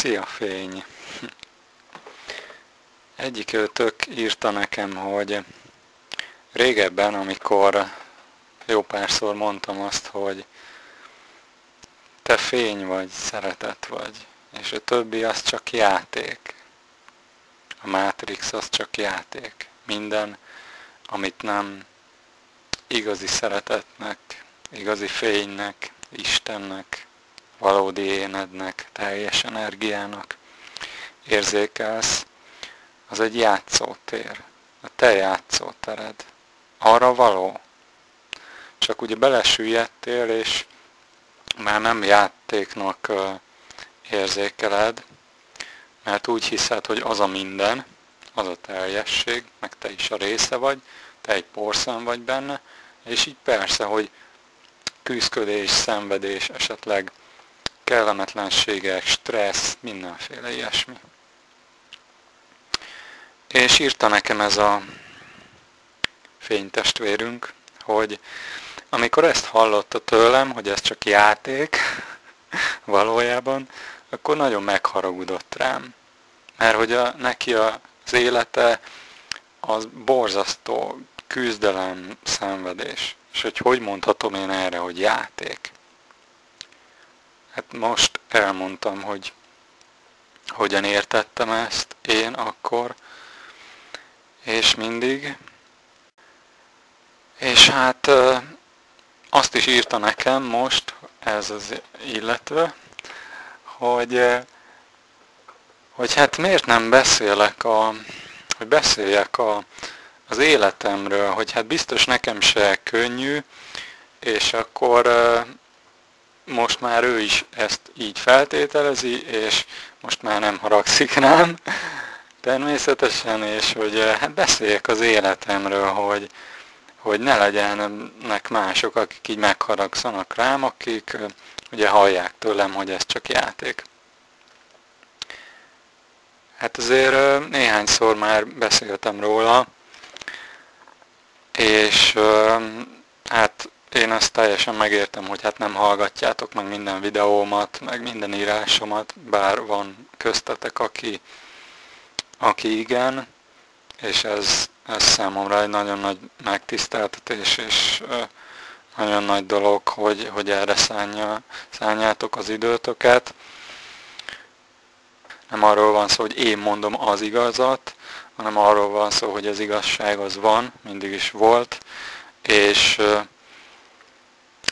Szia fény! Egyik őtök írta nekem, hogy régebben, amikor jó párszor mondtam azt, hogy te fény vagy, szeretet vagy, és a többi az csak játék. A Matrix az csak játék. Minden, amit nem igazi szeretetnek, igazi fénynek, Istennek, valódi énednek, teljes energiának érzékelsz, az egy játszótér, a te játszótered. Arra való. Csak ugye belesüllyedtél, és már nem játéknak érzékeled, mert úgy hiszed, hogy az a minden, az a teljesség, meg te is a része vagy, te egy porszem vagy benne, és így persze, hogy küzdködés, szenvedés, esetleg kellemetlenségek, stressz, mindenféle ilyesmi. És írta nekem ez a fénytestvérünk, hogy amikor ezt hallotta tőlem, hogy ez csak játék valójában, akkor nagyon megharagudott rám. Mert hogy a, neki az élete az borzasztó küzdelem, szenvedés. És hogy hogy mondhatom én erre, hogy játék? Hát most elmondtam, hogy hogyan értettem ezt én akkor, és mindig. És hát azt is írta nekem most, ez az illető, hogy, hogy hát miért nem beszélek a, hogy beszéljek a, az életemről, hogy hát biztos nekem se könnyű, és akkor most már ő is ezt így feltételezi, és most már nem haragszik rám, természetesen, és hogy hát beszéljek az életemről, hogy, hogy ne legyenek mások, akik így megharagszanak rám, akik ugye hallják tőlem, hogy ez csak játék. Hát azért néhányszor már beszéltem róla, és hát én azt teljesen megértem, hogy hát nem hallgatjátok meg minden videómat, meg minden írásomat, bár van köztetek, aki, aki igen, és ez, ez számomra egy nagyon nagy megtiszteltetés, és nagyon nagy dolog, hogy, hogy erre szánja, szánjátok az időtöket. Nem arról van szó, hogy én mondom az igazat, hanem arról van szó, hogy az igazság az van, mindig is volt, és,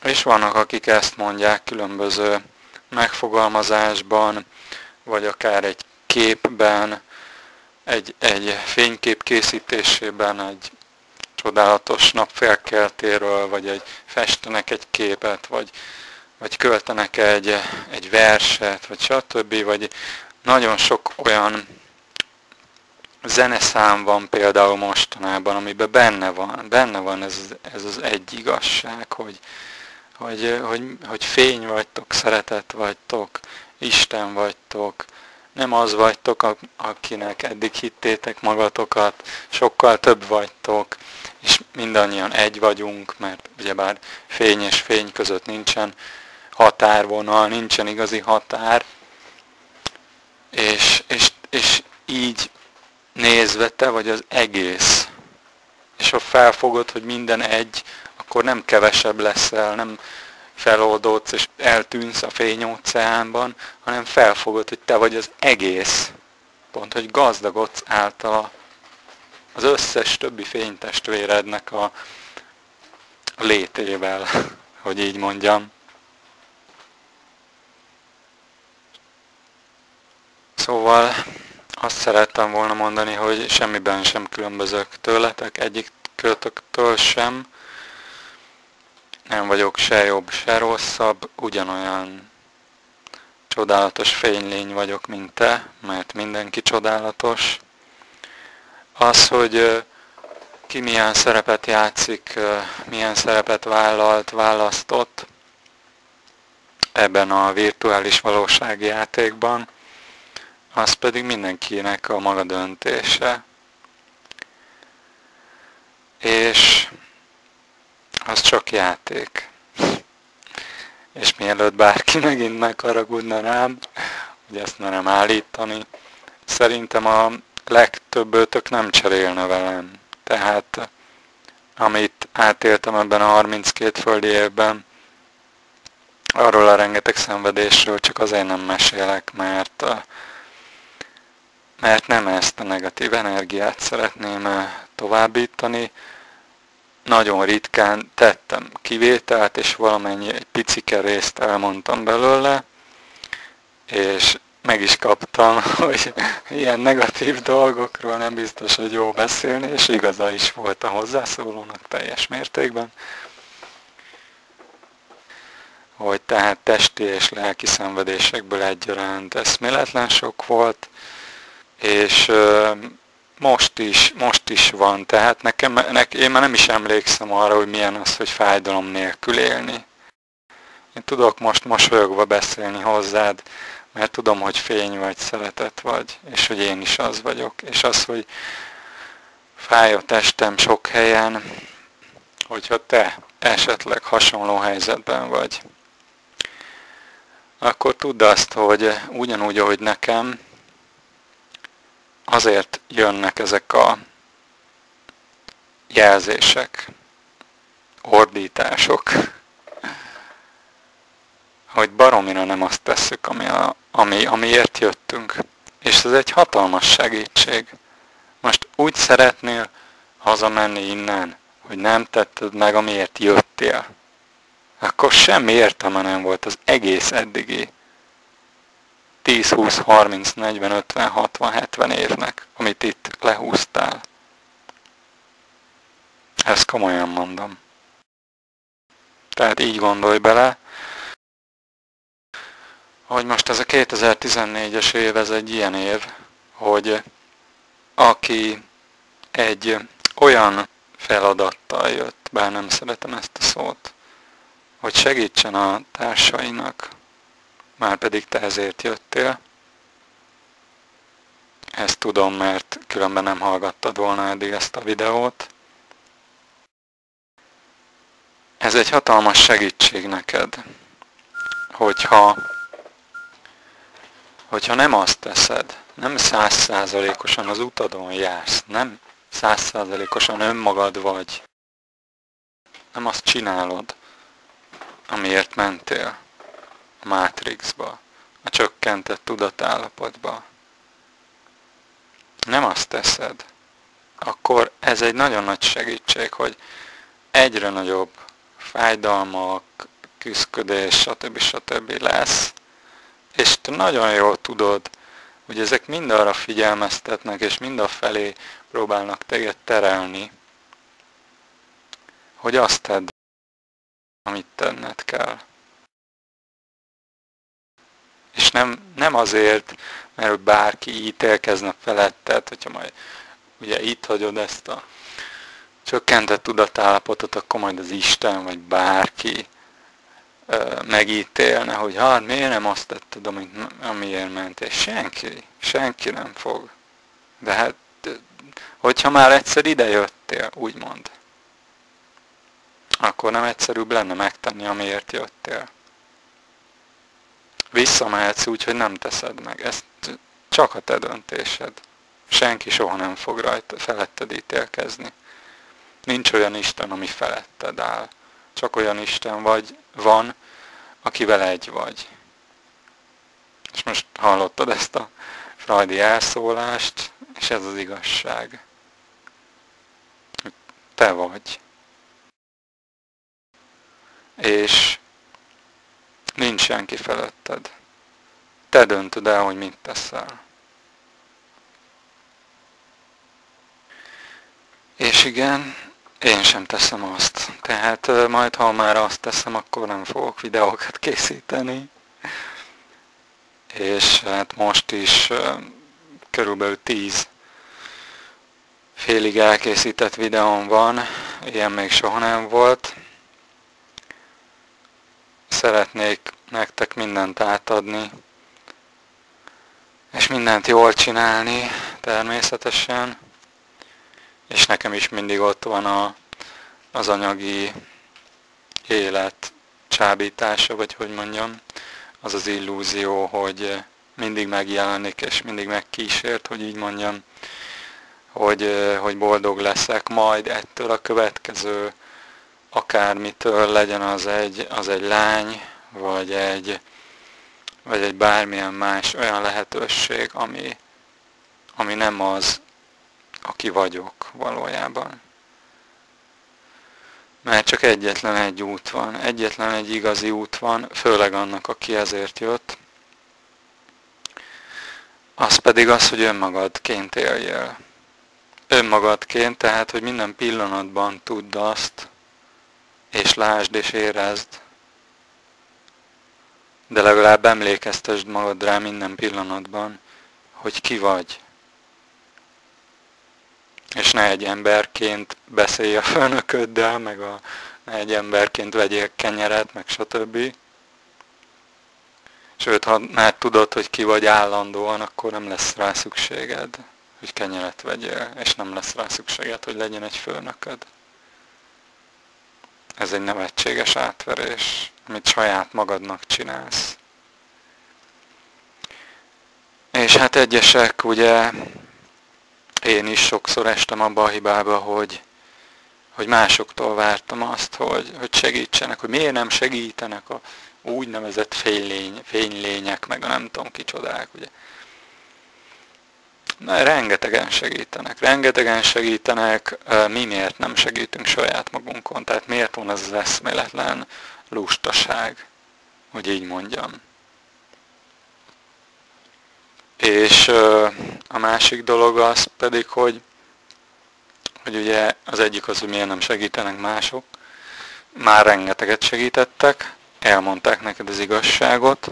és vannak, akik ezt mondják különböző megfogalmazásban, vagy akár egy képben, egy, egy fénykép készítésében, egy csodálatos napfelkeltéről, vagy egy festenek egy képet, vagy, vagy költenek egy, egy verset, vagy stb. Vagy nagyon sok olyan zeneszám van például mostanában, amiben benne van, benne van ez, ez az egy igazság, hogy, hogy, hogy, hogy fény vagytok, szeretet vagytok, Isten vagytok, nem az vagytok, akinek eddig hittétek magatokat, sokkal több vagytok, és mindannyian egy vagyunk, mert ugyebár fény és fény között nincsen határvonal, nincsen igazi határ, és, és, és így nézve te vagy az egész. És ha felfogod, hogy minden egy, akkor nem kevesebb leszel, nem feloldódsz és eltűnsz a fényóceánban, hanem felfogod, hogy te vagy az egész. Pont, hogy gazdagodsz általa az összes többi fénytestvérednek a létével, hogy így mondjam. Szóval azt szerettem volna mondani, hogy semmiben sem különbözök tőletek, egyik kötöktől sem. Nem vagyok se jobb, se rosszabb, ugyanolyan csodálatos fénylény vagyok, mint te, mert mindenki csodálatos. Az, hogy ki milyen szerepet játszik, milyen szerepet vállalt, választott ebben a virtuális valósági játékban, az pedig mindenkinek a maga döntése. És az csak játék. És mielőtt bárki megint megharagudna rám, hogy ezt merem állítani. Szerintem a legtöbbötök nem cserélne velem. Tehát amit átéltem ebben a 32 földi évben, arról a rengeteg szenvedésről csak azért nem mesélek, mert, mert nem ezt a negatív energiát szeretném továbbítani. Nagyon ritkán tettem kivételt, és valamennyi egy picike részt elmondtam belőle, és meg is kaptam, hogy ilyen negatív dolgokról nem biztos, hogy jó beszélni, és igaza is volt a hozzászólónak teljes mértékben hogy tehát testi és lelki szenvedésekből egyaránt eszméletlen sok volt, és most is, most is van, tehát nekem, nekem, én már nem is emlékszem arra, hogy milyen az, hogy fájdalom nélkül élni. Én tudok most mosolyogva beszélni hozzád, mert tudom, hogy fény vagy, szeretet vagy, és hogy én is az vagyok, és az, hogy fáj a testem sok helyen, hogyha te esetleg hasonló helyzetben vagy, akkor tudd azt, hogy ugyanúgy, ahogy nekem, azért jönnek ezek a jelzések, ordítások, hogy baromira nem azt tesszük, ami a, ami, amiért jöttünk. És ez egy hatalmas segítség. Most úgy szeretnél hazamenni innen, hogy nem tetted meg, amiért jöttél akkor semmi értelme nem volt az egész eddigi 10, 20, 30, 40, 50, 60, 70 évnek, amit itt lehúztál. Ezt komolyan mondom. Tehát így gondolj bele, hogy most ez a 2014-es év, ez egy ilyen év, hogy aki egy olyan feladattal jött, bár nem szeretem ezt a szót, hogy segítsen a társainak, már pedig te ezért jöttél. Ezt tudom, mert különben nem hallgattad volna eddig ezt a videót. Ez egy hatalmas segítség neked, hogyha, hogyha nem azt teszed, nem százszázalékosan az utadon jársz, nem százszázalékosan önmagad vagy, nem azt csinálod, amiért mentél a Matrixba, a csökkentett tudatállapotba, nem azt teszed, akkor ez egy nagyon nagy segítség, hogy egyre nagyobb fájdalmak, küzdködés, stb. stb. lesz, és te nagyon jól tudod, hogy ezek mind arra figyelmeztetnek, és mind a felé próbálnak téged terelni, hogy azt tedd, amit tenned kell. És nem, nem azért, mert bárki ítélkezne feletted, hogyha majd ugye itt hagyod ezt a csökkentett tudatállapotot, akkor majd az Isten, vagy bárki ö, megítélne, hogy hát miért nem azt tetted, amit, amiért mentél. Senki, senki nem fog. De hát, hogyha már egyszer idejöttél, úgymond, akkor nem egyszerűbb lenne megtenni, amiért jöttél. Visszamehetsz úgy, hogy nem teszed meg. Ez csak a te döntésed. Senki soha nem fog rajta feletted ítélkezni. Nincs olyan Isten, ami feletted áll. Csak olyan Isten vagy, van, akivel egy vagy. És most hallottad ezt a frajdi elszólást, és ez az igazság. Te vagy és nincs senki feletted. Te döntöd el, hogy mit teszel. És igen, én sem teszem azt. Tehát majd, ha már azt teszem, akkor nem fogok videókat készíteni. És hát most is körülbelül 10 félig elkészített videóm van, ilyen még soha nem volt szeretnék nektek mindent átadni, és mindent jól csinálni, természetesen, és nekem is mindig ott van a, az anyagi élet csábítása, vagy hogy mondjam, az az illúzió, hogy mindig megjelenik, és mindig megkísért, hogy így mondjam, hogy, hogy boldog leszek majd ettől a következő akármitől, legyen az egy, az egy lány, vagy egy, vagy egy bármilyen más olyan lehetőség, ami, ami nem az, aki vagyok valójában. Mert csak egyetlen egy út van, egyetlen egy igazi út van, főleg annak, aki ezért jött. Az pedig az, hogy önmagadként éljél. Önmagadként, tehát, hogy minden pillanatban tudd azt, és lásd és érezd, de legalább emlékeztesd magad rá minden pillanatban, hogy ki vagy. És ne egy emberként beszélj a főnököddel, meg a, ne egy emberként vegyél kenyeret, meg stb. Sőt, ha már tudod, hogy ki vagy állandóan, akkor nem lesz rá szükséged, hogy kenyeret vegyél, és nem lesz rá szükséged, hogy legyen egy főnököd. Ez egy nevetséges átverés, amit saját magadnak csinálsz. És hát egyesek, ugye, én is sokszor estem abba a hibába, hogy, hogy másoktól vártam azt, hogy, hogy segítsenek, hogy miért nem segítenek a úgynevezett fénylény, fénylények, meg a nem tudom kicsodák, ugye. Na, rengetegen segítenek, rengetegen segítenek, mi miért nem segítünk saját magunkon, tehát miért van ez az eszméletlen lustaság, hogy így mondjam. És a másik dolog az pedig, hogy, hogy ugye az egyik az, hogy miért nem segítenek mások. Már rengeteget segítettek, elmondták neked az igazságot,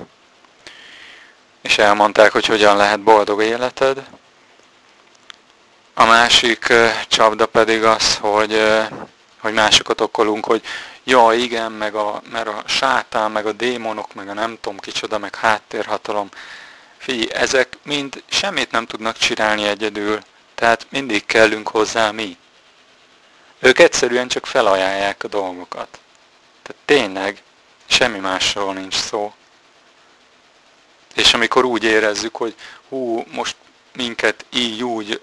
és elmondták, hogy hogyan lehet boldog életed, a másik csapda pedig az, hogy, hogy másokat okolunk, hogy ja igen, meg a, mert a sátán, meg a démonok, meg a nem tudom kicsoda, meg háttérhatalom, figyelj, ezek mind semmit nem tudnak csinálni egyedül, tehát mindig kellünk hozzá mi. Ők egyszerűen csak felajánlják a dolgokat. Tehát tényleg semmi másról nincs szó. És amikor úgy érezzük, hogy hú, most minket így úgy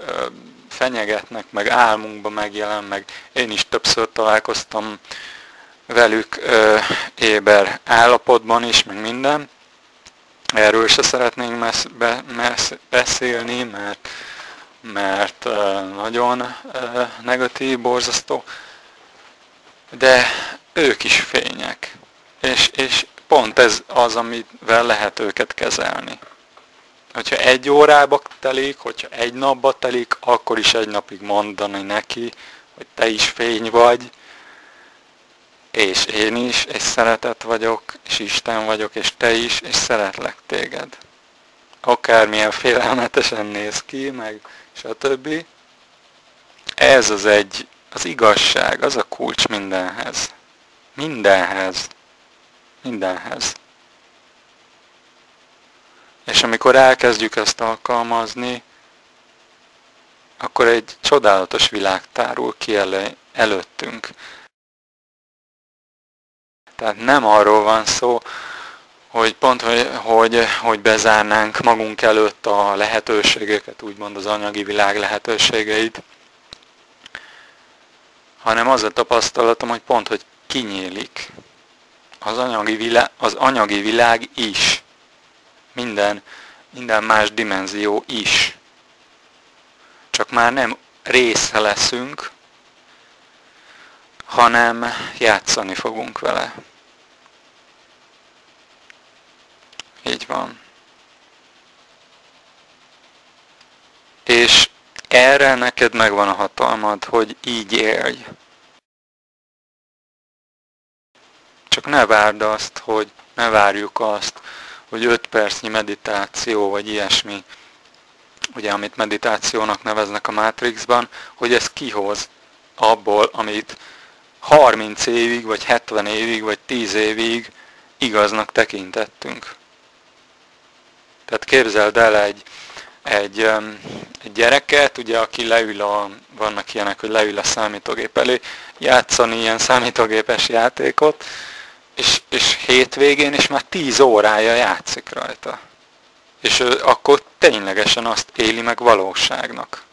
fenyegetnek, meg álmunkba megjelen, meg én is többször találkoztam velük ö, éber állapotban is, meg minden. Erről se szeretnénk messz, be, messz, beszélni, mert, mert ö, nagyon ö, negatív, borzasztó, de ők is fények. És, és pont ez az, amivel lehet őket kezelni. Hogyha egy órába telik, hogyha egy napba telik, akkor is egy napig mondani neki, hogy te is fény vagy, és én is, és szeretet vagyok, és Isten vagyok, és te is, és szeretlek téged. Akármilyen félelmetesen néz ki, meg stb. Ez az egy, az igazság, az a kulcs mindenhez. Mindenhez. Mindenhez. És amikor elkezdjük ezt alkalmazni, akkor egy csodálatos világ tárul ki előttünk. Tehát nem arról van szó, hogy pont, hogy, hogy, hogy bezárnánk magunk előtt a lehetőségeket, úgymond az anyagi világ lehetőségeit, hanem az a tapasztalatom, hogy pont, hogy kinyílik az anyagi világ, az anyagi világ is minden, minden más dimenzió is. Csak már nem része leszünk, hanem játszani fogunk vele. Így van. És erre neked megvan a hatalmad, hogy így élj. Csak ne várd azt, hogy ne várjuk azt, hogy 5 percnyi meditáció, vagy ilyesmi, ugye amit meditációnak neveznek a Matrixban, hogy ez kihoz abból, amit 30 évig, vagy 70 évig, vagy 10 évig igaznak tekintettünk. Tehát képzeld el egy, egy, egy gyereket, ugye, aki leül a, vannak ilyenek, hogy leül a számítógép elé, játszani ilyen számítógépes játékot, és, és hétvégén is már 10 órája játszik rajta. És akkor ténylegesen azt éli meg valóságnak.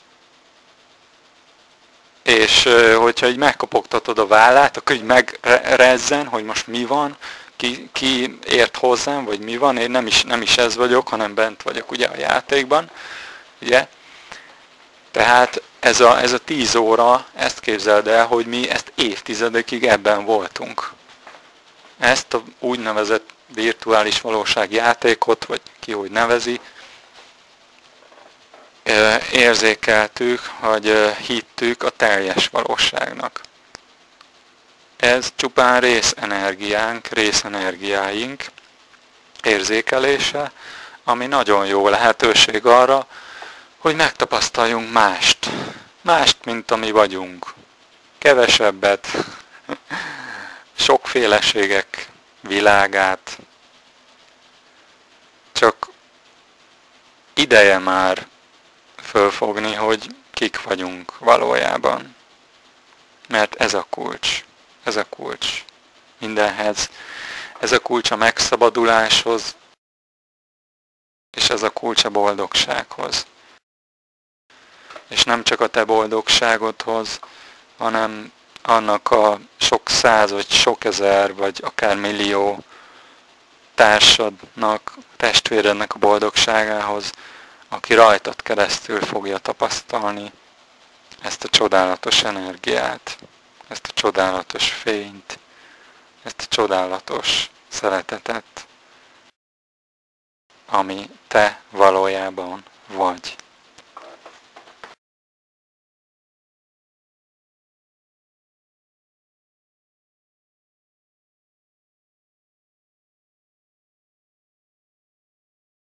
És hogyha így megkopogtatod a vállát, akkor így megrezzen, hogy most mi van, ki, ki ért hozzám, vagy mi van, én nem is, nem is ez vagyok, hanem bent vagyok ugye a játékban, ugye? Tehát ez a, ez a tíz óra, ezt képzeld el, hogy mi ezt évtizedekig ebben voltunk. Ezt a úgynevezett virtuális valóság játékot, vagy ki hogy nevezi, érzékeltük, hogy hittük a teljes valóságnak. Ez csupán részenergiánk, részenergiáink érzékelése, ami nagyon jó lehetőség arra, hogy megtapasztaljunk mást. Mást, mint ami vagyunk. Kevesebbet, sokféleségek világát. Csak ideje már fölfogni, hogy kik vagyunk valójában. Mert ez a kulcs. Ez a kulcs mindenhez. Ez a kulcs a megszabaduláshoz, és ez a kulcs a boldogsághoz. És nem csak a te boldogságodhoz, hanem annak a sok száz, vagy sok ezer, vagy akár millió társadnak, testvérednek a boldogságához, aki rajtad keresztül fogja tapasztalni ezt a csodálatos energiát, ezt a csodálatos fényt, ezt a csodálatos szeretetet, ami te valójában vagy.